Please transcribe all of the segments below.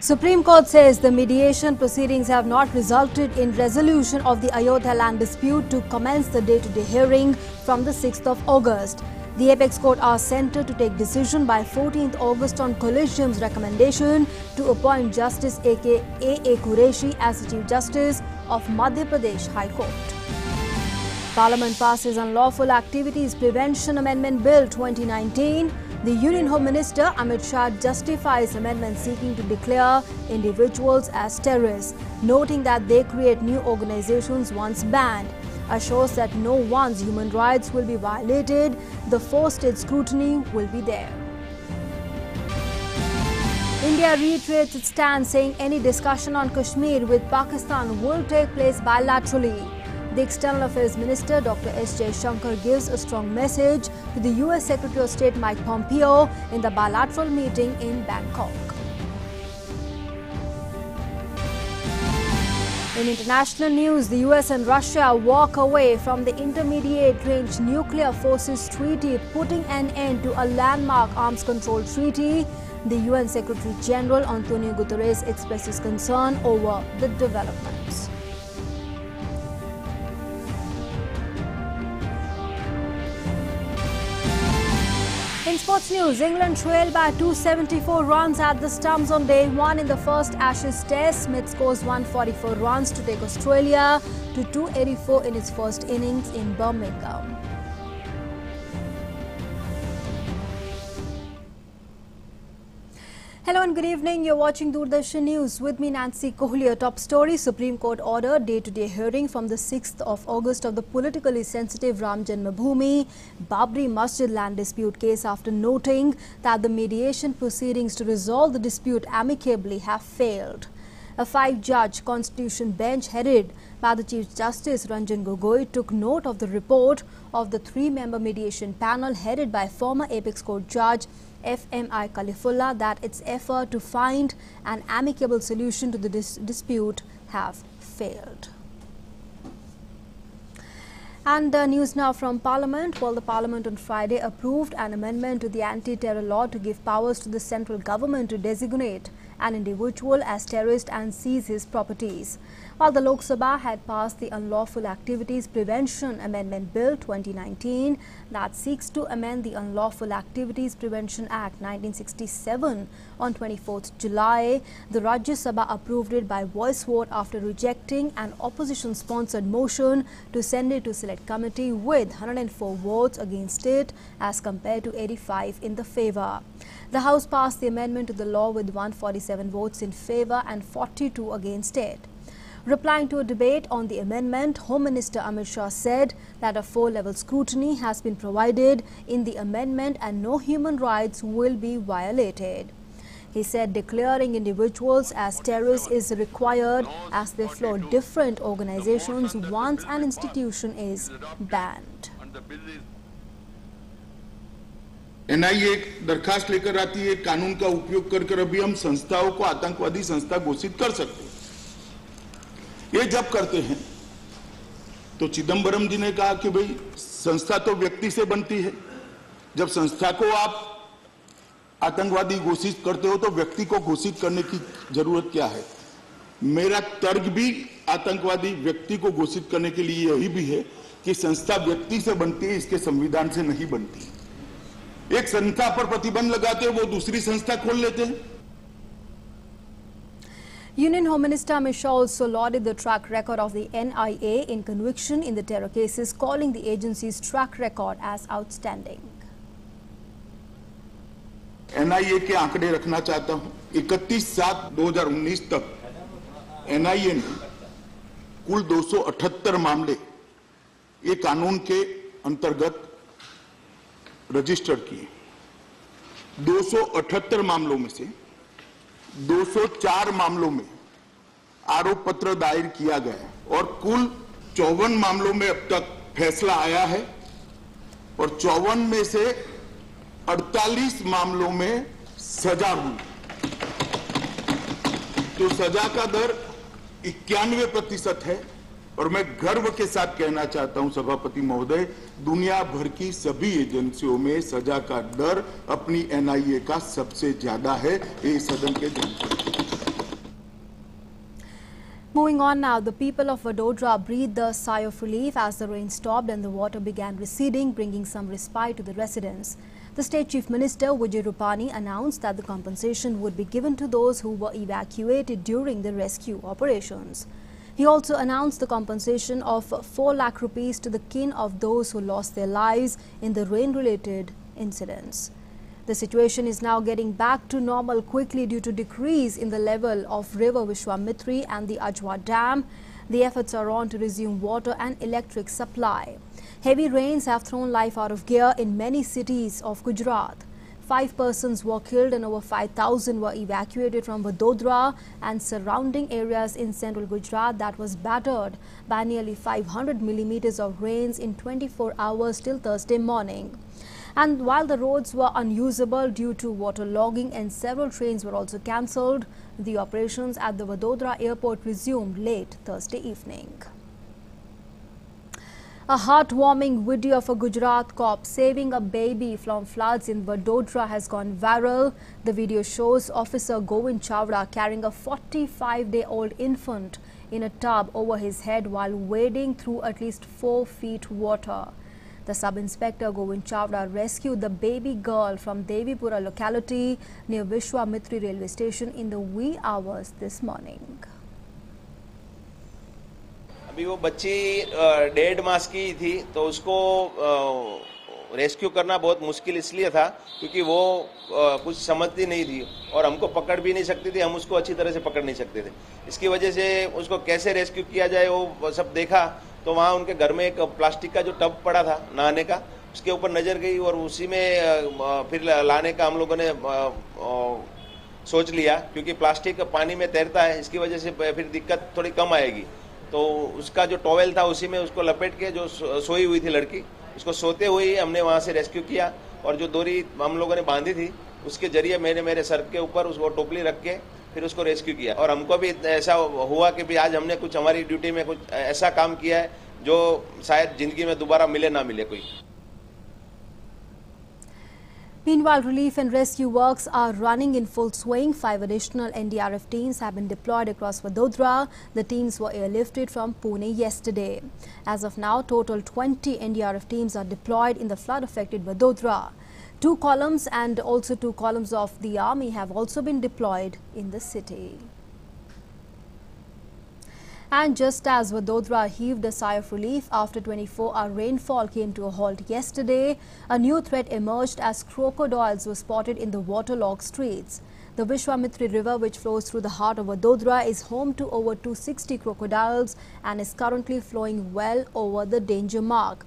Supreme Court says the mediation proceedings have not resulted in resolution of the Ayodhya land dispute to commence the day-to-day hearing from the 6th of August. The apex court asked Centre to take decision by 14th August on Collegium's recommendation to appoint Justice A.K. A.A. Kureshi as the Chief Justice of Madhya Pradesh High Court. Parliament passes Unlawful Activities Prevention Amendment Bill 2019. The Union Home Minister Amit Shah justifies amendment seeking to declare individuals as terrorists, noting that they create new organizations once banned. Assures that no one's human rights will be violated, the four-state scrutiny will be there. India reiterates its stance saying any discussion on Kashmir with Pakistan will take place bilaterally. The External Affairs Minister Dr. S. Jaishankar gives a strong message to the US Secretary of State Mike Pompeo in the bilateral meeting in Bangkok. In international news, the US and Russia walk away from the Intermediate Range Nuclear Forces Treaty, putting an end to a landmark arms control treaty. The UN Secretary General Antonio Guterres expresses concern over the developments. In sports news, England trailed by 274 runs at the stumps on day one in the first Ashes Test. Smith scores 144 runs to take Australia to 284 in its first innings in Birmingham. Hello and good evening. You're watching Doordarshan News with me, Nancy Kohli. Top story Supreme Court order day to day hearing from the 6th of August of the politically sensitive Ram Janmabhoomi Babri Masjid land dispute case after noting that the mediation proceedings to resolve the dispute amicably have failed. A five judge constitution bench headed by the Chief Justice Ranjan Gogoi took note of the report of the three member mediation panel headed by former Apex Court Judge FMI Kalifulla that its effort to find an amicable solution to the dis dispute have failed. And uh, news now from Parliament. Well, the Parliament on Friday approved an amendment to the anti-terror law to give powers to the central government to designate an individual as terrorist and seize his properties. While the Lok Sabha had passed the Unlawful Activities Prevention Amendment Bill 2019 that seeks to amend the Unlawful Activities Prevention Act 1967 on 24th July, the Rajya Sabha approved it by voice vote after rejecting an opposition-sponsored motion to send it to select committee with 104 votes against it as compared to 85 in the favor. The House passed the amendment to the law with 147 votes in favor and 42 against it. Replying to a debate on the amendment, Home Minister Amit Shah said that a four-level scrutiny has been provided in the amendment and no human rights will be violated. He said declaring individuals as terrorists is required as they flow different organizations once an institution is banned. NIA एक दरखास्त लेकर आती है कानून का उपयोग कर कर अभी हम संस्थाओं को आतंकवादी संस्था घोषित कर सकते हैं ये जब करते हैं तो चिदम्बरम जी ने कहा कि भाई, संस्था तो व्यक्ति से बनती है। जब संस्था को आप आतंकवादी घोषित करते हो तो व्यक्ति को घोषित करने की ज़रूरत क्या है? मेरा तर्क भी आतंकवादी व्यक्ति को घोषित करने के लिए यही भी है कि संस्था व्यक्ति से बनती है, इसके संविधान से नहीं बनती। एक संस्था पर प्रतिबंध लगाते हैं, वो दूसरी संस्था खोल लेते हैं। Union Home Minister Amit Shah also lauded the track record of the NIA in conviction in the terror cases, calling the agency's track record as outstanding. NIA के आंकड़े रखना चाहता हूँ 31 सात 2019 तक एनआईए ने कुल 278 मामले ये कानून के अंतर्गत रजिस्टर किए 278 मामलों में से 204 मामलों में आरोप पत्र दायर किया गया और कुल चौवन मामलों में अब तक फैसला आया है और चौवन में से 48 मामलों में सजा हुई तो सजा का दर इक्यानवे प्रतिशत है। और मैं गर्व के साथ कहना चाहता हूँ सभापति महोदय दुनिया भर की सभी एजेंसियों में सजा का दर अपनी एनआईए का सबसे ज़्यादा है ये सदन के जानकारी Moving on now, the people of Vadodara breathed a sigh of relief as the rain stopped and the water began receding, bringing some respite to the residents. The State Chief Minister Vijay Rupani announced that the compensation would be given to those who were evacuated during the rescue operations. He also announced the compensation of 4 lakh rupees to the kin of those who lost their lives in the rain-related incidents. The situation is now getting back to normal quickly due to decrease in the level of river Vishwamitri and the Ajwa Dam. The efforts are on to resume water and electric supply. Heavy rains have thrown life out of gear in many cities of Gujarat. Five persons were killed and over 5,000 were evacuated from Vadodara and surrounding areas in central Gujarat that was battered by nearly 500 millimeters of rains in 24 hours till Thursday morning. And while the roads were unusable due to waterlogging and several trains were also cancelled, the operations at the Vadodara airport resumed late Thursday evening. A heartwarming video of a Gujarat cop saving a baby from floods in Vadodara has gone viral. The video shows Officer Govind Chavda carrying a 45-day-old infant in a tub over his head while wading through at least 4 feet water. The sub-inspector Govind Chavda rescued the baby girl from Devipura locality near Vishwamitri railway station in the wee hours this morning. अभी वो बच्ची डेढ़ मास की थी तो उसको rescue करना बहुत मुश्किल इसलिए था, क्योंकि वो कुछ समझती नहीं थी और हमको पकड़ भी नहीं सकती थी, हम उसको अच्छी तरह से पकड़ नहीं सकते थे। इसकी वजह से उसको कैसे रेस्क्यू किया जाए, वो सब देखा तो वहाँ उनके घर में एक प्लास्टिक का जो टब पड़ा था नहाने का, उसके ऊपर नज़र गई और उसी में फिर लाने का हम लोगों ने सोच लिया, क्योंकि प्लास्टिक पानी में तैरता है, इसकी वजह से फिर दिक्कत थोड़ी कम आएगी। तो उसका जो टॉवेल था उसी में उसको लपेट के जो सोई हुई थी लड़की, उसको सोते हुए ही हमने वहाँ से रेस्क्यू किया और जो दोरी हम लोगों ने बांधी थी, उसके ज़रिए मैंने मेरे सर के ऊपर उसको टोपली रख के फिर उसको रेस्क्यू किया। और हमको भी ऐसा हुआ कि भी आज हमने कुछ हमारी ड्यूटी में कुछ ऐसा काम किया है जो शायद ज़िंदगी में दोबारा मिले, ना मिले कोई। Meanwhile, relief and rescue works are running in full swing. Five additional NDRF teams have been deployed across Vadodara. The teams were airlifted from Pune yesterday. As of now, total 20 NDRF teams are deployed in the flood-affected Vadodara. Two columns and also two columns of the army have also been deployed in the city. And just as Vadodara heaved a sigh of relief after 24-hour rainfall came to a halt yesterday, a new threat emerged as crocodiles were spotted in the waterlogged streets. The Vishwamitri River, which flows through the heart of Vadodara, is home to over 260 crocodiles and is currently flowing well over the danger mark.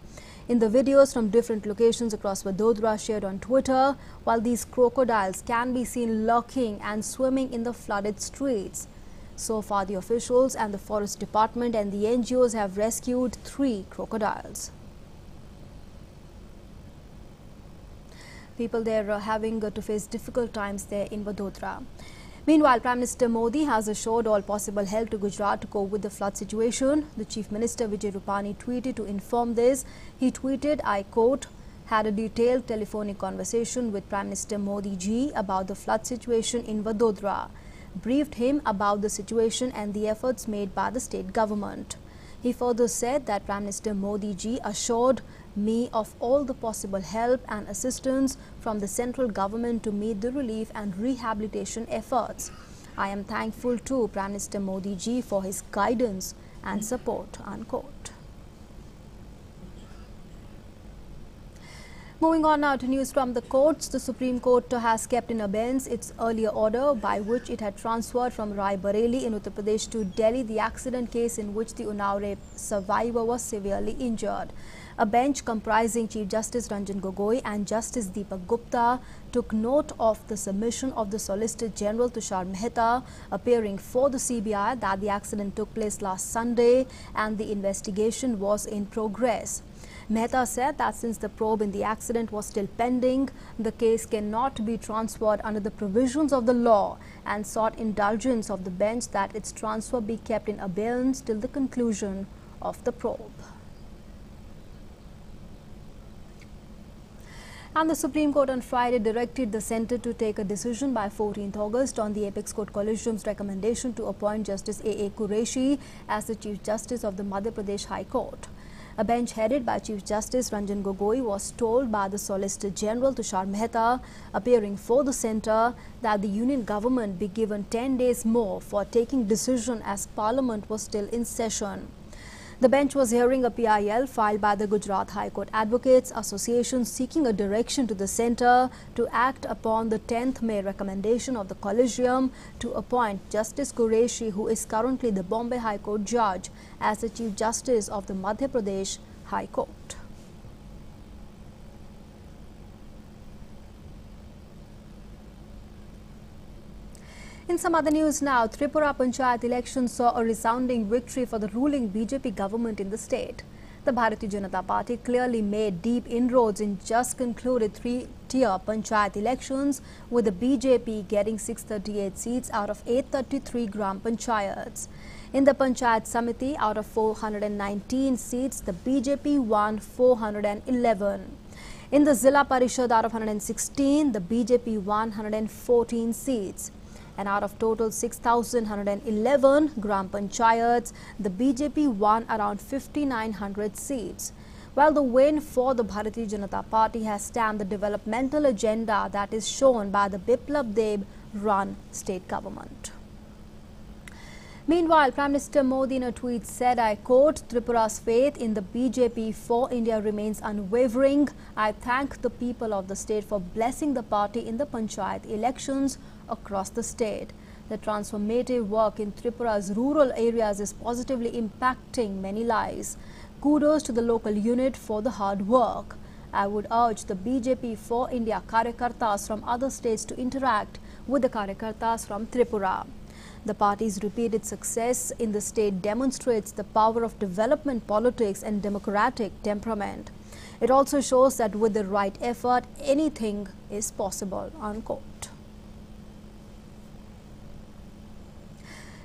In the videos from different locations across Vadodara shared on Twitter, while these crocodiles can be seen lurking and swimming in the flooded streets. So far, the officials and the Forest Department and the NGOs have rescued three crocodiles. People there are having uh, to face difficult times there in Vadodara. Meanwhile, Prime Minister Modi has assured all possible help to Gujarat to cope with the flood situation. The Chief Minister Vijay Rupani tweeted to inform this. He tweeted, I quote, had a detailed telephonic conversation with Prime Minister Modi ji about the flood situation in Vadodara briefed him about the situation and the efforts made by the state government. He further said that Prime Minister Modi ji assured me of all the possible help and assistance from the central government to meet the relief and rehabilitation efforts. I am thankful to Prime Minister Modi ji for his guidance and support. Unquote. Moving on now to news from the courts, the Supreme Court has kept in abeyance its earlier order by which it had transferred from Rai Bareli in Uttar Pradesh to Delhi the accident case in which the Unnao rape survivor was severely injured. A bench comprising Chief Justice Ranjan Gogoi and Justice Deepak Gupta took note of the submission of the Solicitor General Tushar Mehta appearing for the CBI that the accident took place last Sunday and the investigation was in progress. Mehta said that since the probe in the accident was still pending, the case cannot be transferred under the provisions of the law and sought indulgence of the bench that its transfer be kept in abeyance till the conclusion of the probe. And the Supreme Court on Friday directed the centre to take a decision by 14th August on the Apex Court Collegium's recommendation to appoint Justice A.A. Kureshi as the Chief Justice of the Madhya Pradesh High Court. A bench headed by Chief Justice Ranjan Gogoi was told by the Solicitor General Tushar Mehta, appearing for the centre, that the union government be given 10 days more for taking decision as Parliament was still in session. The bench was hearing a PIL filed by the Gujarat High Court Advocates Association seeking a direction to the centre to act upon the 10th May recommendation of the Collegium to appoint Justice Kureshi, who is currently the Bombay High Court judge, as the Chief Justice of the Madhya Pradesh High Court. In some other news now, Tripura Panchayat election saw a resounding victory for the ruling BJP government in the state. The Bharatiya Janata Party clearly made deep inroads in just concluded three-tier Panchayat elections, with the BJP getting 638 seats out of 833 Gram Panchayats. In the Panchayat Samiti, out of 419 seats, the BJP won 411. In the Zilla Parishad, out of 116, the BJP won 114 seats and out of total 6,111 Gram Panchayats, the BJP won around 5,900 seats. While the win for the Bharatiya Janata Party has stamped the developmental agenda that is shown by the Biplab Deb run state government. Meanwhile, Prime Minister Modi in a tweet said, I quote, Tripura's faith in the BJP for India remains unwavering. I thank the people of the state for blessing the party in the Panchayat elections across the state. The transformative work in Tripura's rural areas is positively impacting many lives. Kudos to the local unit for the hard work. I would urge the BJP for India Karyakartas from other states to interact with the Karyakartas from Tripura. The party's repeated success in the state demonstrates the power of development politics and democratic temperament. It also shows that with the right effort, anything is possible, unquote.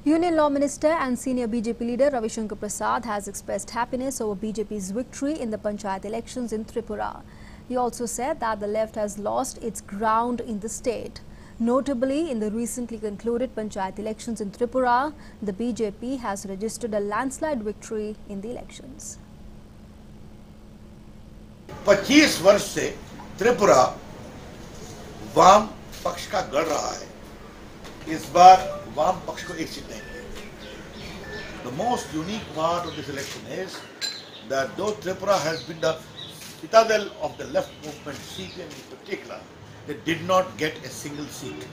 Union Law Minister and senior BJP leader Ravi Shankar Prasad has expressed happiness over BJP's victory in the Panchayat elections in Tripura. He also said that the left has lost its ground in the state. Notably, in the recently concluded Panchayat elections in Tripura, the BJP has registered a landslide victory in the elections. 25 वर्ष से त्रिपुरा वाम पक्ष का गढ़ रहा है इस बार वाम पक्ष को एक सीट नहीं the most unique part of this election is that दो Tripura has been the citadel of the left movement, CPM in particular, they did not get a single seat.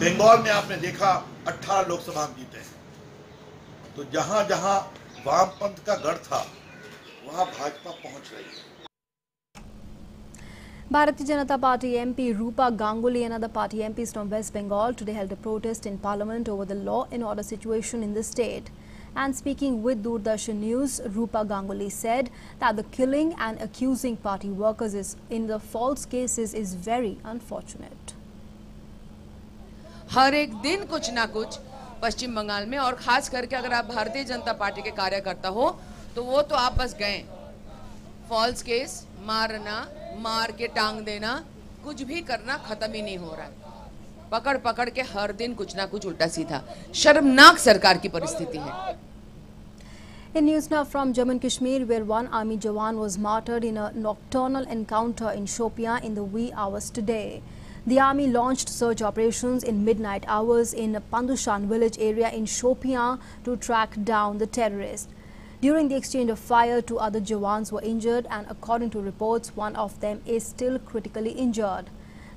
Bengal में आपने देखा 18 लोकसभा हम जीते हैं तो जहाँ जहाँ वामपंथ का गढ़ था वहाँ भाजपा पहुँच रही है Bharatiya Janata Party MP Rupa Ganguly and other party MPs from West Bengal today held a protest in parliament over the law and order situation in the state. And speaking with Doordarshan News, Rupa Ganguly said that the killing and accusing party workers is in the false cases is very unfortunate. हर एक दिन कुछ ना कुछ पश्चिम बंगाल में और खास करके अगर आप भारतीय जनता पार्टी के कार्यकर्ता हो तो वो तो आप बस गए फॉल्स केस मारना मार के टांग देना कुछ भी करना खत्म ही नहीं हो रहा है पकड़ पकड़ के हर दिन कुछ ना कुछ उल्टा सीधा शर्मनाक सरकार की परिस्थिति है In news now from Jammu and Kashmir, where one army jawan was martyred in a nocturnal encounter in Shopian in the wee hours today. The army launched search operations in midnight hours in Pandushan village area in Shopian to track down the terrorist. During the exchange of fire, two other jawans were injured and according to reports, one of them is still critically injured.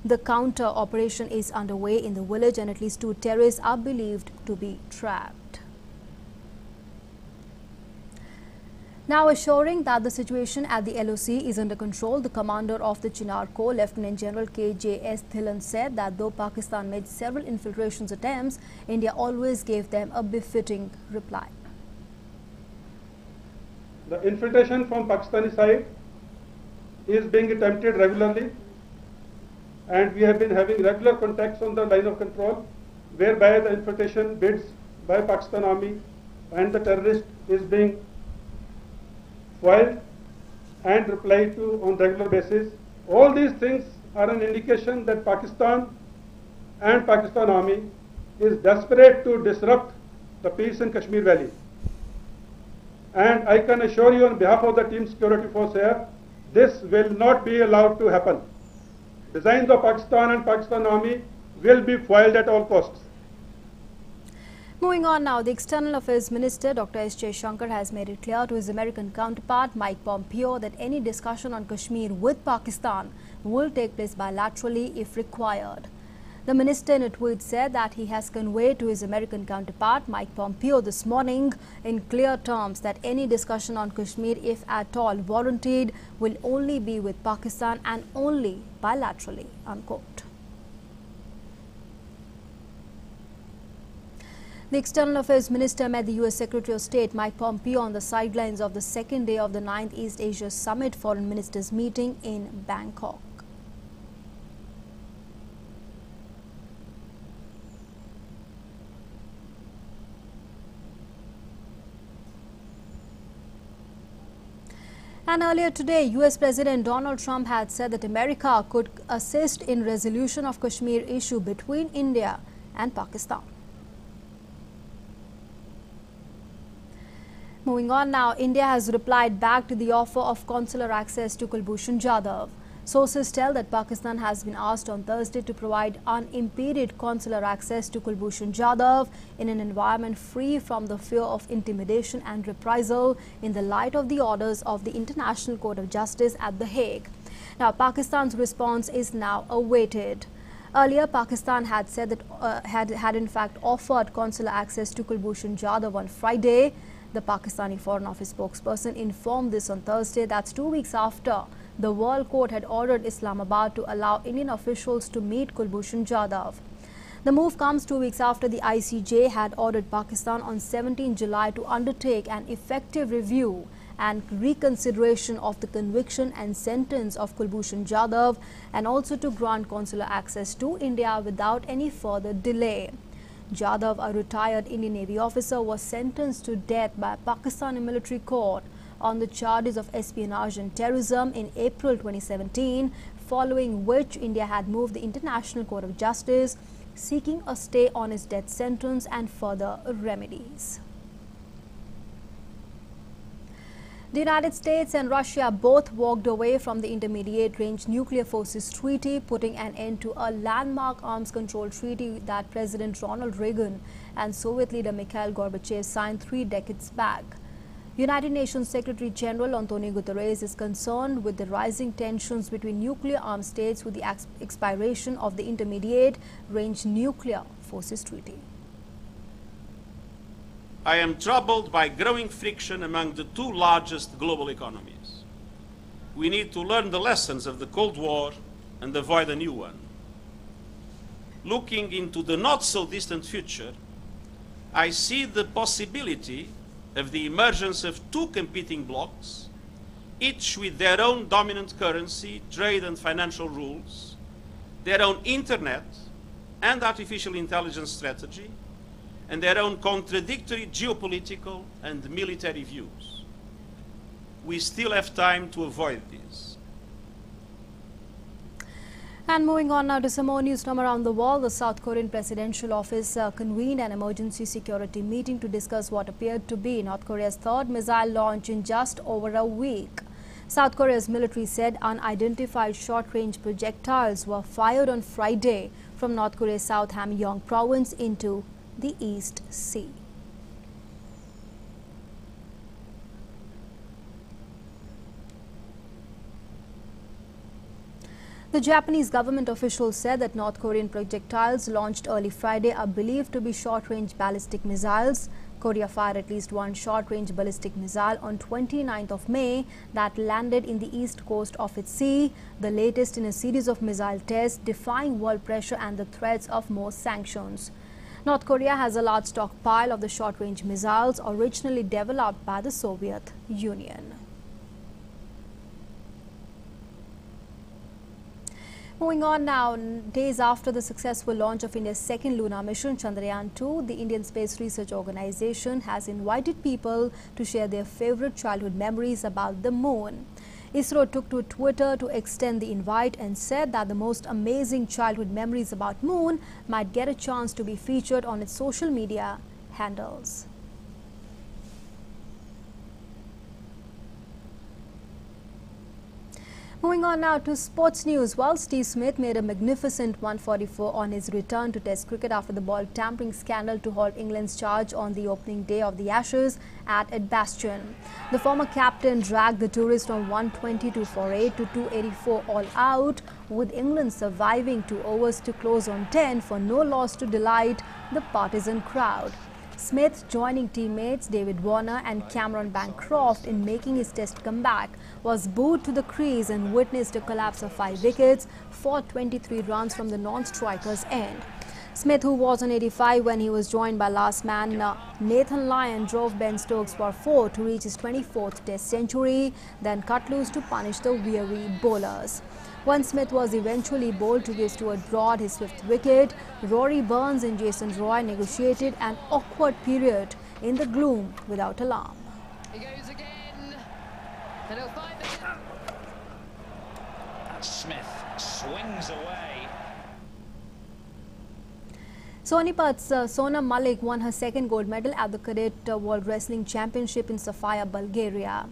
The counter operation is underway in the village and at least two terrorists are believed to be trapped. Now assuring that the situation at the LOC is under control, the commander of the Chinar Corps, Lieutenant General K.J.S. Dhillon said that though Pakistan made several infiltration attempts, India always gave them a befitting reply. The infiltration from Pakistani side is being attempted regularly and we have been having regular contacts on the line of control whereby the infiltration bids by Pakistan army and the terrorist is being foiled and replied to on regular basis All these things are an indication that Pakistan and Pakistan Army is desperate to disrupt the peace in Kashmir Valley. And I can assure you on behalf of the team security force here, this will not be allowed to happen. Designs of Pakistan and Pakistan Army will be foiled at all costs. Moving on now, the External Affairs Minister Dr. S. Shankar has made it clear to his American counterpart Mike Pompeo that any discussion on Kashmir with Pakistan will take place bilaterally if required. The minister in a tweet said that he has conveyed to his American counterpart Mike Pompeo this morning in clear terms that any discussion on Kashmir, if at all warranted, will only be with Pakistan and only bilaterally, unquote. The External Affairs Minister met the U.S. Secretary of State Mike Pompeo on the sidelines of the second day of the 9th East Asia Summit Foreign Ministers meeting in Bangkok. And earlier today, US President Donald Trump had said that America could assist in resolution of Kashmir issue between India and Pakistan. Moving on now, India has replied back to the offer of consular access to Kulbhushan Jadhav. Sources tell that Pakistan has been asked on Thursday to provide unimpeded consular access to Kulbhushan Jadhav in an environment free from the fear of intimidation and reprisal in the light of the orders of the International Court of Justice at The Hague. Now, Pakistan's response is now awaited. Earlier, Pakistan had said that uh, had had in fact offered consular access to Kulbhushan Jadhav on Friday. The Pakistani Foreign Office spokesperson informed this on Thursday. That's two weeks after the World Court had ordered Islamabad to allow Indian officials to meet Kulbhushan Jadhav. The move comes two weeks after the ICJ had ordered Pakistan on 17 July to undertake an effective review and reconsideration of the conviction and sentence of Kulbhushan Jadhav and also to grant consular access to India without any further delay. Jadhav, a retired Indian Navy officer, was sentenced to death by a Pakistani military court on the charges of espionage and terrorism in April 2017, following which India had moved the International Court of Justice seeking a stay on his death sentence and further remedies. The United States and Russia both walked away from the Intermediate Range Nuclear Forces Treaty, putting an end to a landmark arms control treaty that President Ronald Reagan and Soviet leader Mikhail Gorbachev signed three decades back. United Nations Secretary General Antonio Guterres is concerned with the rising tensions between nuclear armed states with the expiration of the Intermediate Range Nuclear Forces Treaty. I am troubled by growing friction among the two largest global economies. We need to learn the lessons of the Cold War and avoid a new one. Looking into the not so distant future, I see the possibility of the emergence of two competing blocs, each with their own dominant currency, trade and financial rules, their own internet and artificial intelligence strategy, and their own contradictory geopolitical and military views. We still have time to avoid this. And moving on now to some more news from around the world, the South Korean Presidential Office uh, convened an emergency security meeting to discuss what appeared to be North Korea's third missile launch in just over a week. South Korea's military said unidentified short-range projectiles were fired on Friday from North Korea's South Hamgyong province into the East Sea. The Japanese government officials said that North Korean projectiles launched early Friday are believed to be short-range ballistic missiles. Korea fired at least one short-range ballistic missile on 29th of May that landed in the east coast of its sea, the latest in a series of missile tests defying world pressure and the threats of more sanctions. North Korea has a large stockpile of the short-range missiles originally developed by the Soviet Union. Moving on now, days after the successful launch of India's second lunar mission, Chandrayaan-2, the Indian Space Research Organization has invited people to share their favorite childhood memories about the moon. ISRO took to Twitter to extend the invite and said that the most amazing childhood memories about Moon might get a chance to be featured on its social media handles. Moving on now to sports news. While Steve Smith made a magnificent 144 on his return to Test cricket after the ball tampering scandal to halt England's charge on the opening day of the Ashes at Edgbaston. The former captain dragged the tourist from 120 to 48 to 284 all out, with England surviving two overs to close on 10 for no loss to delight the partisan crowd. Smith joining teammates David Warner and Cameron Bancroft in making his test comeback was booed to the crease and witnessed a collapse of five wickets for 23 runs from the non-striker's end. Smith, who was on 85 when he was joined by last man uh, Nathan Lyon, drove Ben Stokes for four to reach his 24th test century, then cut loose to punish the weary bowlers. When Smith was eventually bowled to give Stuart Broad his fifth wicket, Rory Burns and Jason Roy negotiated an awkward period in the gloom without alarm. He goes again. And he'll find it. And Smith swings away. Sonipat's uh, Sonam Malik won her second gold medal at the Cadet uh, World Wrestling Championship in Sofia, Bulgaria.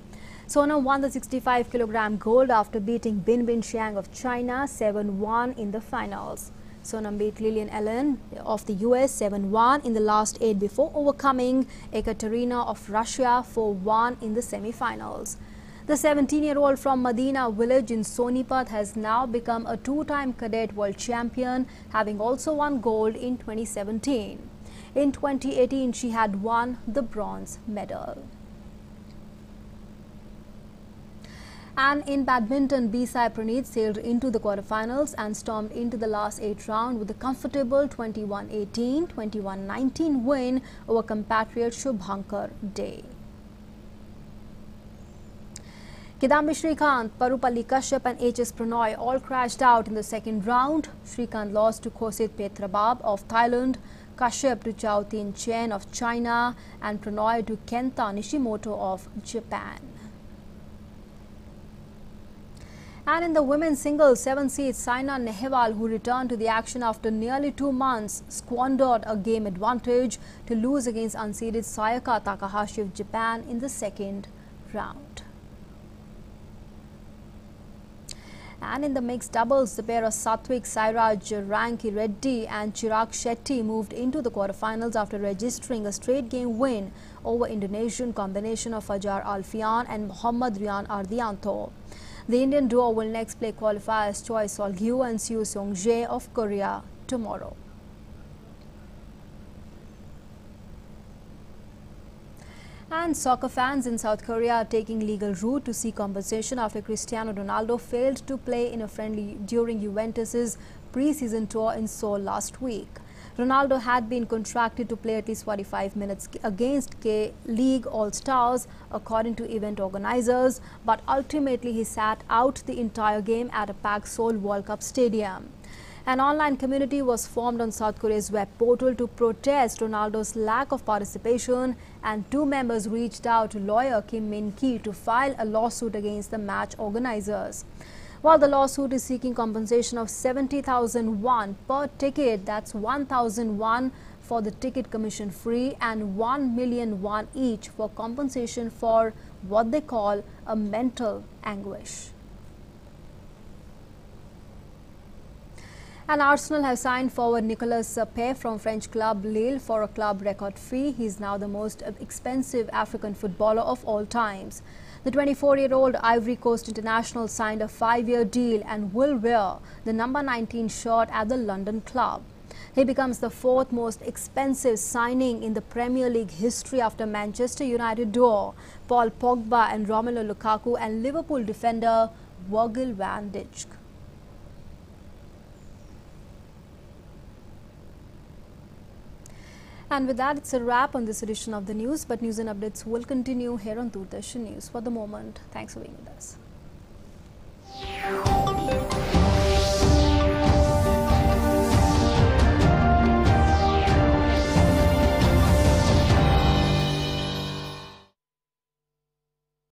Sonam won the 65 kilogram gold after beating Binbin Xiang of China 7-1 in the finals. Sonam beat Lilian Allen of the US 7-1 in the last eight before overcoming Ekaterina of Russia 4-1 in the semi-finals. The 17-year-old from Medina village in Sonipat has now become a two-time cadet world champion, having also won gold in 2017. In 2018, she had won the bronze medal. And in badminton, B Sai Praneeth sailed into the quarterfinals and stormed into the last eight round with a comfortable 21-18, 21-19 win over compatriot Shubhankar Dey. Kidambi Srikanth, Parupalli Kashyap and H.S. Prannoy all crashed out in the second round. Srikanth lost to Khosit Phetpradab of Thailand, Kashyap to Chou Tien Chen of China and Prannoy to Kenta Nishimoto of Japan. And in the women's singles, seven seed Saina Nehwal, who returned to the action after nearly two months, squandered a game advantage to lose against unseeded Sayaka Takahashi of Japan in the second round. And in the mixed doubles, the pair of Satvik Sairaj Ranki Reddy and Chirag Shetty moved into the quarterfinals after registering a straight game win over Indonesian combination of Fajar Alfian and Muhammad Rian Ardianto. The Indian duo will next play qualifiers Choi Sol-gyu and Seo Seong-jae of Korea tomorrow. And soccer fans in South Korea are taking legal route to seek compensation after Cristiano Ronaldo failed to play in a friendly during Juventus's pre-season tour in Seoul last week. Ronaldo had been contracted to play at least 45 minutes against K League All Stars, according to event organizers, but ultimately he sat out the entire game at a packed Seoul World Cup stadium. An online community was formed on South Korea's web portal to protest Ronaldo's lack of participation, and two members reached out to lawyer Kim Min Ki to file a lawsuit against the match organizers. While the lawsuit is seeking compensation of 70,000 won per ticket, that's 1,000 won for the ticket commission free and 1 million won each for compensation for what they call a mental anguish. And Arsenal have signed forward Nicolas Pepe from French club Lille for a club record fee. He is now the most expensive African footballer of all times. The 24-year-old Ivory Coast international signed a five-year deal and will wear the number 19 shirt at the London club. He becomes the fourth most expensive signing in the Premier League history after Manchester United duo Paul Pogba and Romelu Lukaku and Liverpool defender Virgil van Dijk. And with that, it's a wrap on this edition of the news. But news and updates will continue here on Doordarshan News. For the moment, thanks for being with us.